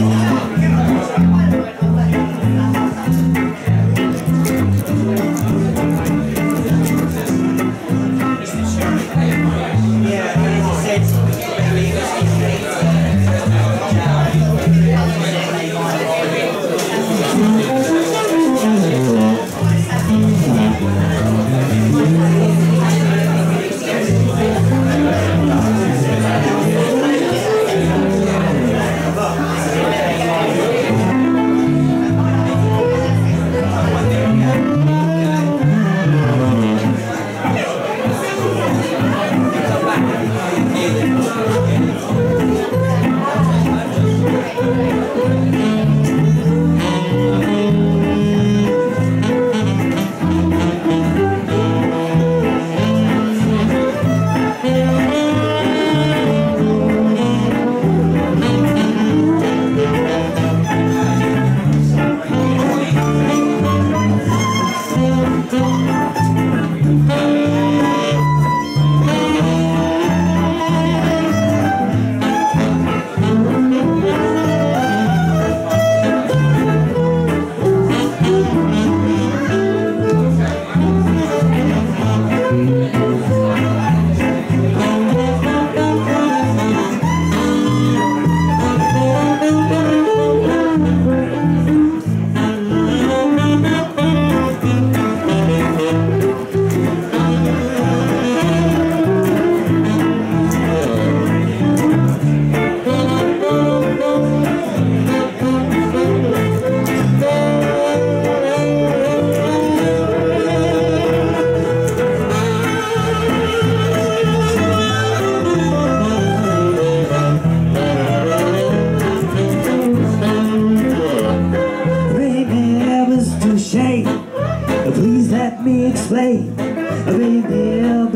음.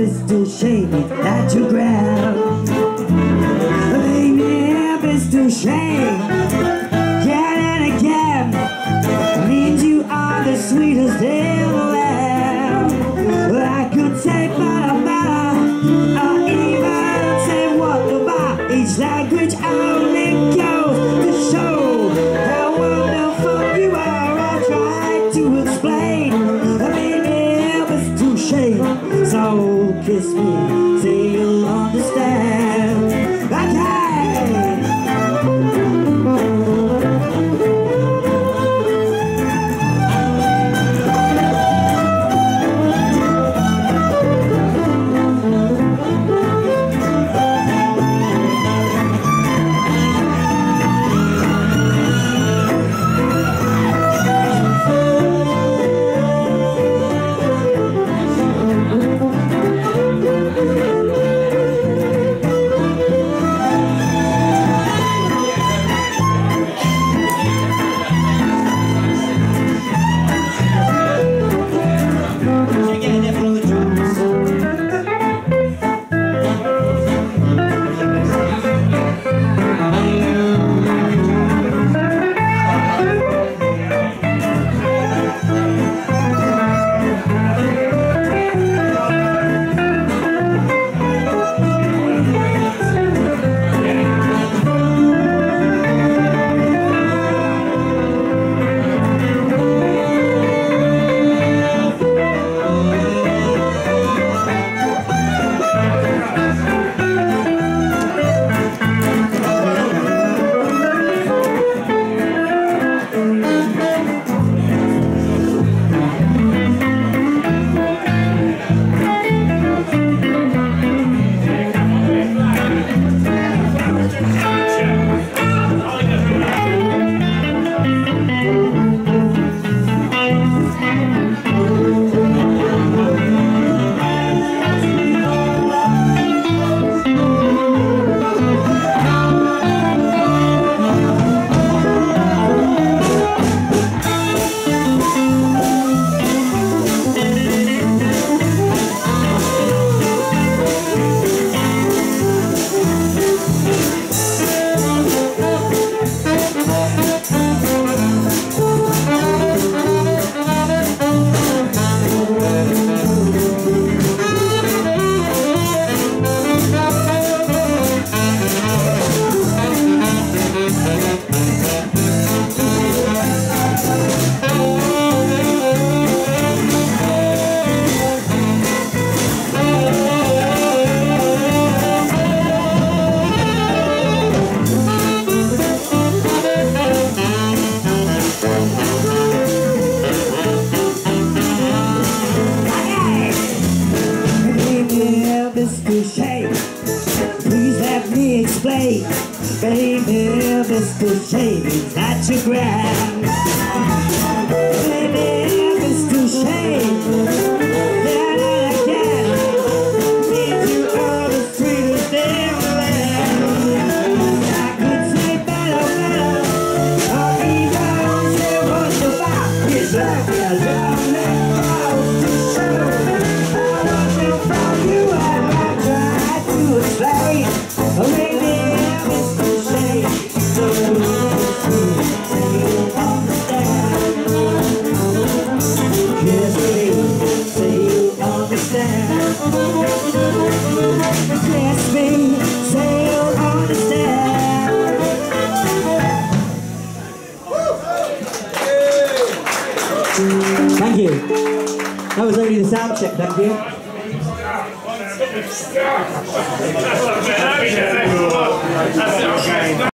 Too shame that you grab. Baby, it's too shame Again and again Means you are the sweetest the land I could say better Or even say what about each language only So kiss me, say you'll Baby, Mr. Shady's not your grand Baby, Mr. Shady Thank you. That was only the sound check, thank you. That's okay.